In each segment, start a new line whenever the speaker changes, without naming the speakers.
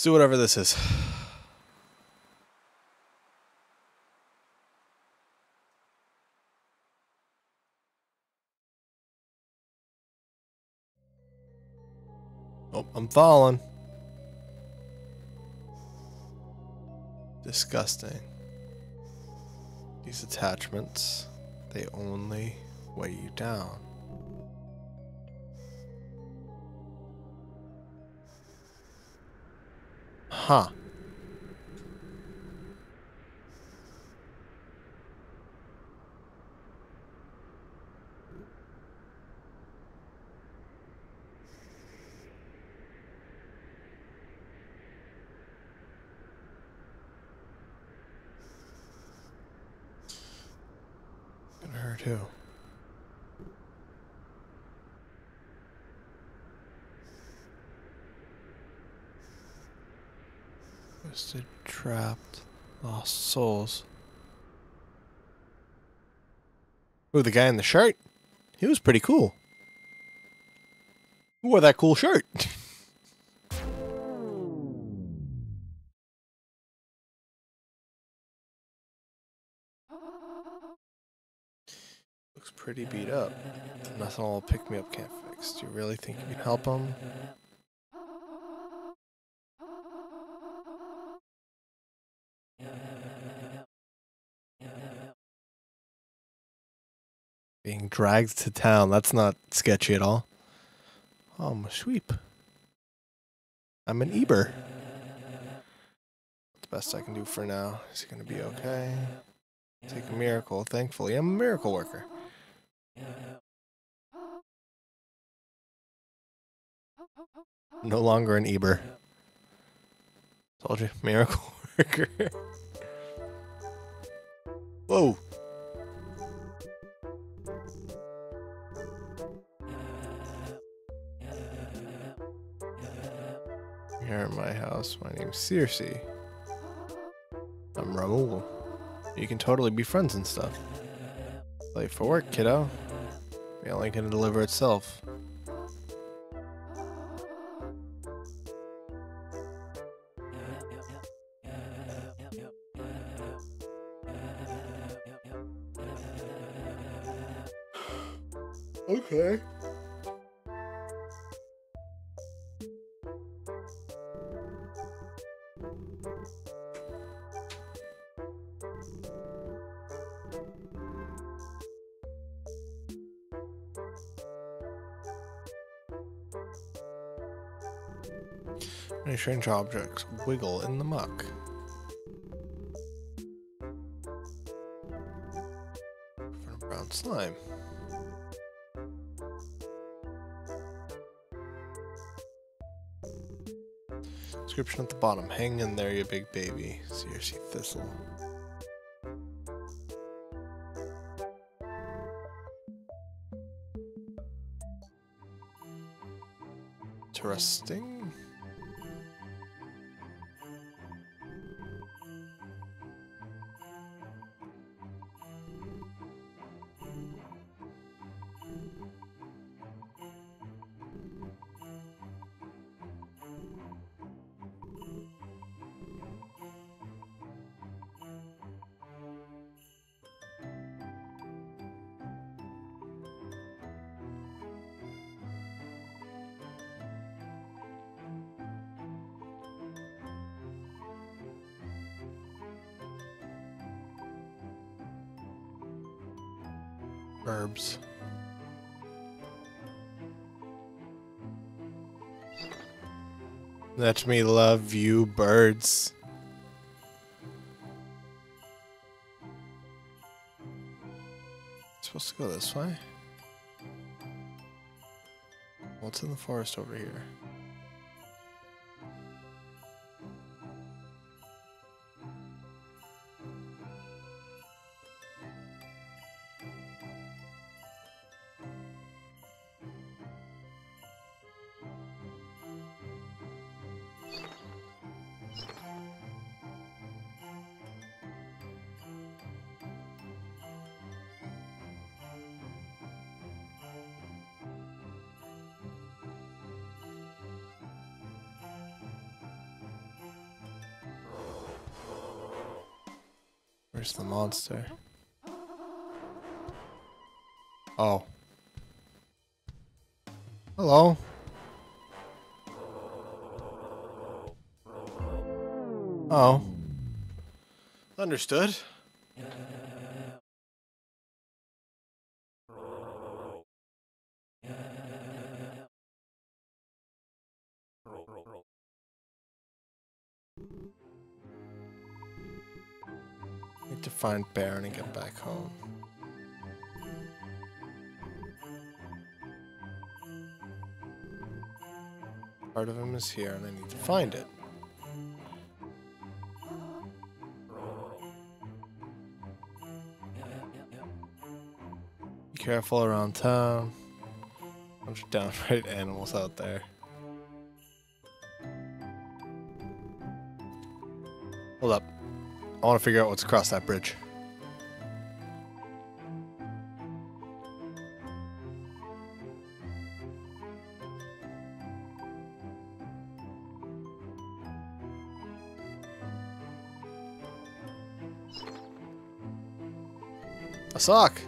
Let's do whatever this is. Oh, I'm falling. Disgusting. These attachments, they only weigh you down. Huh. Gonna hurt too. Trapped, lost souls. Ooh, the guy in the shirt? He was pretty cool. Who wore that cool shirt? Looks pretty beat up. Nothing all pick me up can't fix. Do you really think you can help him? Being dragged to town. That's not sketchy at all. Oh, I'm a sweep. I'm an Eber. The best I can do for now. Is he going to be okay? Take a miracle. Thankfully, I'm a miracle worker. No longer an Eber. Told you, miracle worker. Whoa. Here in my house, my name's Circe. I'm Raoul. You can totally be friends and stuff. Late for work, kiddo. The only can deliver itself. Okay. Many strange objects wiggle in the muck. From brown slime. Description at the bottom. Hang in there, you big baby. Seriously, thistle. Interesting. Herbs. Let me love you, birds. Supposed to go this way? What's in the forest over here? Where's the monster? Oh. Hello. Oh. Understood. Need to find Baron and get back home. Part of him is here and I need to find it. Be careful around town. Bunch of downright animals out there. Hold up. I want to figure out what's across that bridge. A sock.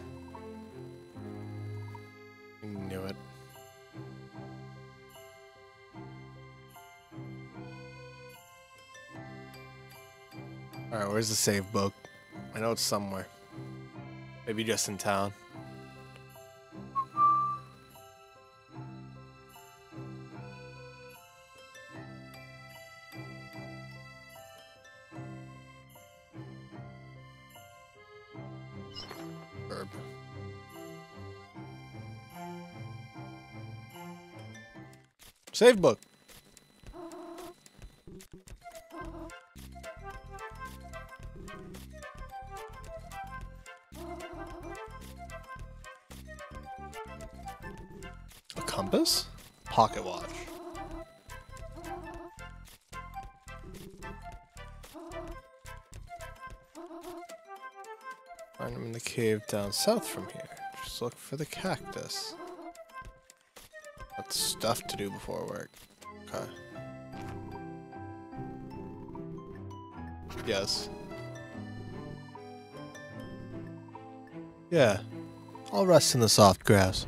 Where's the save book? I know it's somewhere. Maybe just in town. Save book. Pocket watch. Find him in the cave down south from here. Just look for the cactus. That's stuff to do before work. Okay. Yes. Yeah. I'll rest in the soft grass.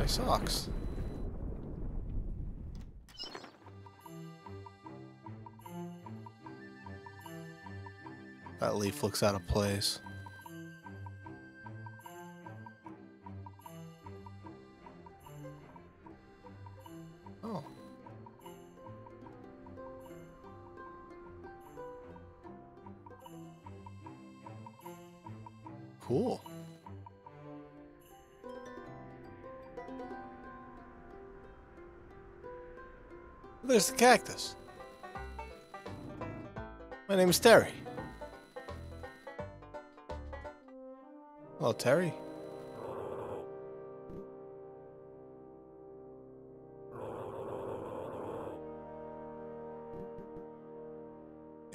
My socks. That leaf looks out of place. There's the cactus. My name is Terry. Hello, Terry.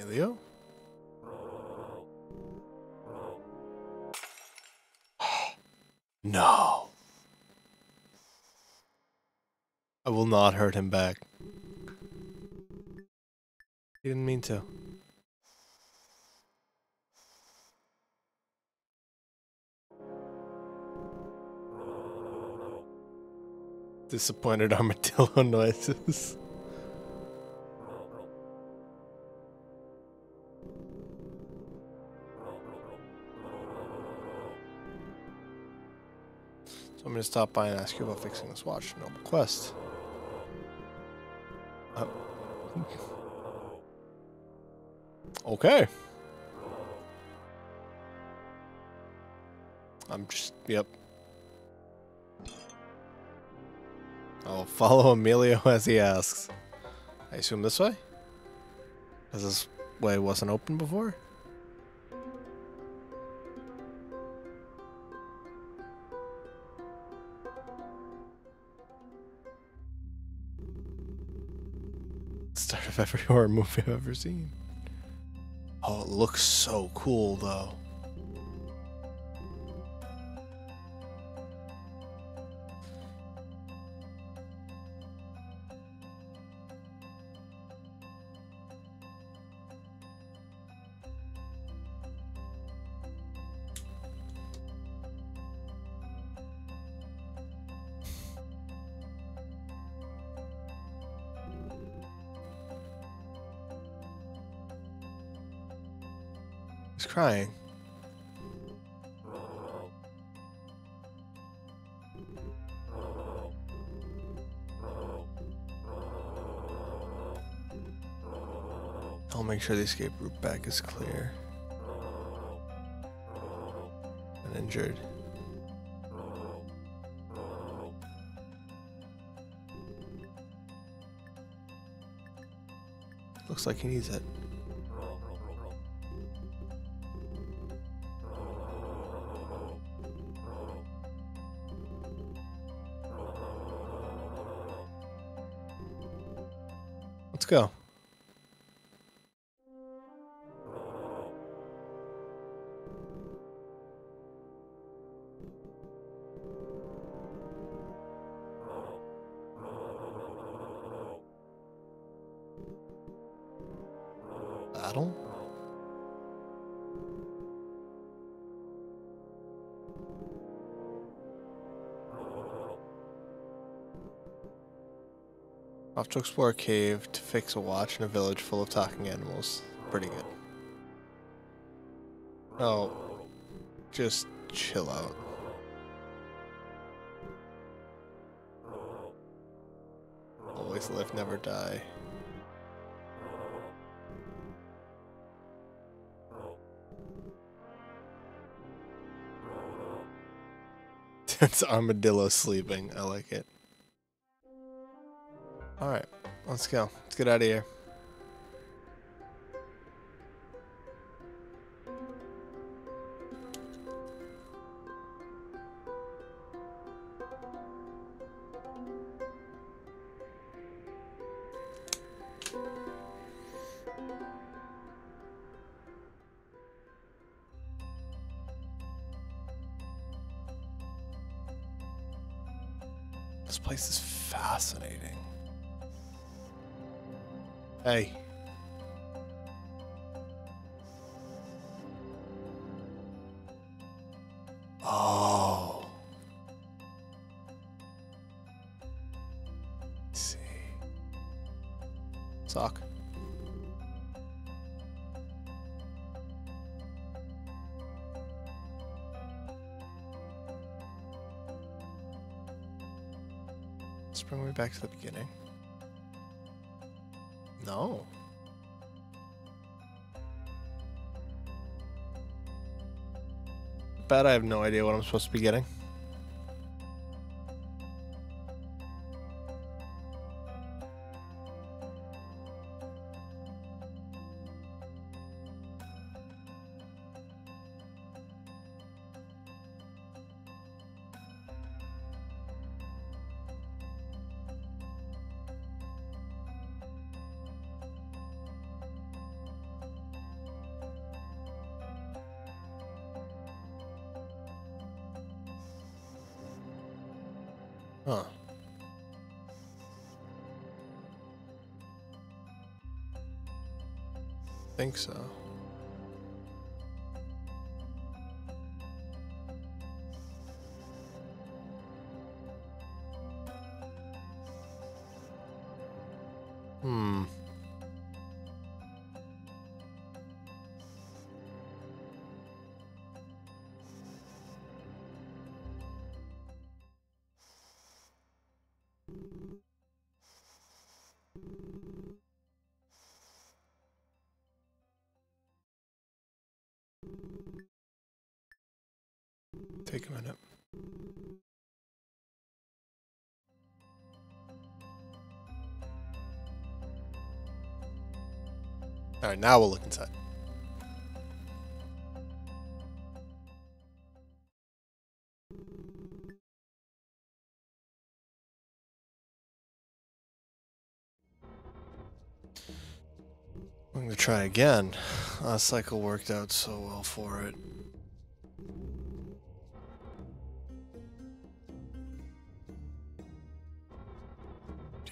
Elio? no. I will not hurt him back. Didn't mean to. Disappointed armadillo noises. So I'm gonna stop by and ask you about fixing this watch. Noble quest. Uh, Okay. I'm just, yep. I'll follow Emilio as he asks. I assume this way? Because this way wasn't open before? Start of every horror movie I've ever seen. Oh, it looks so cool though. Crying. I'll make sure the escape route back is clear. And injured. Looks like he needs it. Let's go. Battle? Off to explore a cave to fix a watch in a village full of talking animals. Pretty good. Oh, just chill out. Always live, never die. it's armadillo sleeping. I like it. Alright, let's go. Let's get out of here. Hey. Oh. Let's see. Sock. Let's bring me back to the beginning. No. Bet I have no idea what I'm supposed to be getting. Think so. Take a minute. All right, now we'll look inside. I'm gonna try again. Last cycle worked out so well for it.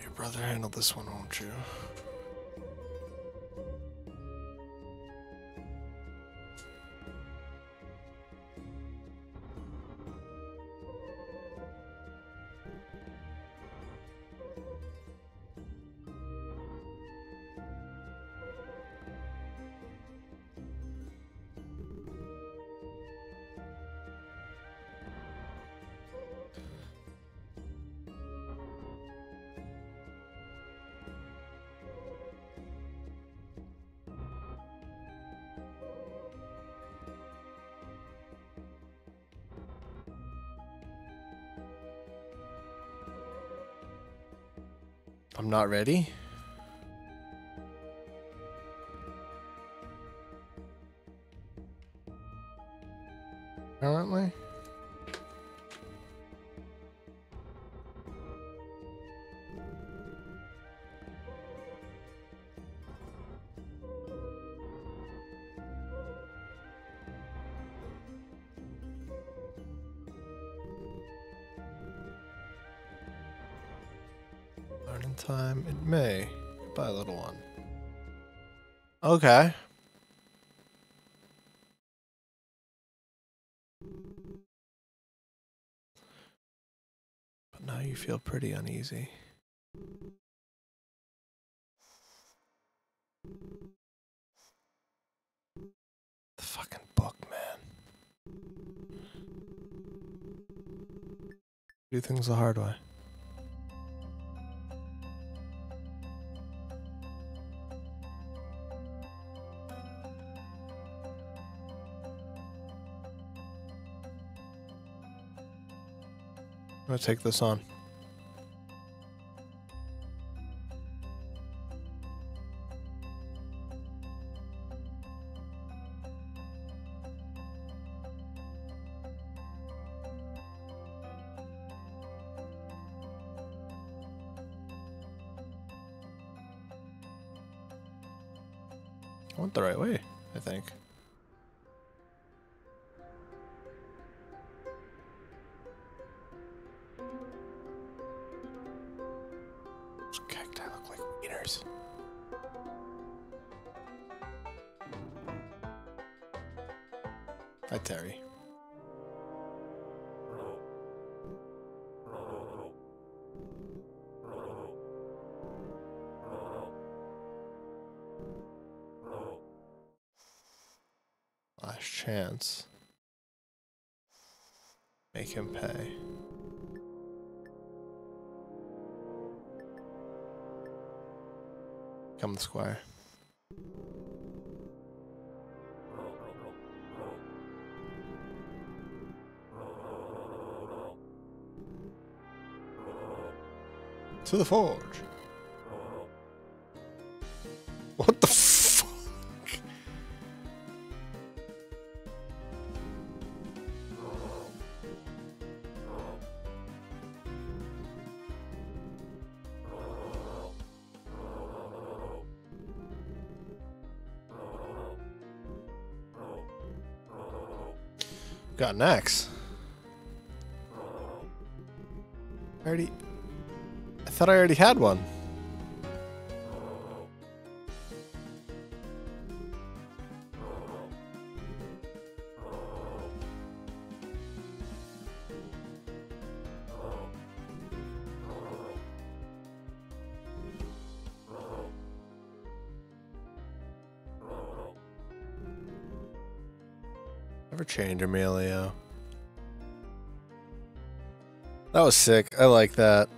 Your brother handle this one, won't you? I'm not ready. Time. It may. By a little one. Okay. But now you feel pretty uneasy. The fucking book, man. Do things the hard way. I'm gonna take this on. Hi, Terry. Last chance. Come the squire. To the forge. Got an axe. I already. I thought I already had one. Change, Emilio. That was sick. I like that.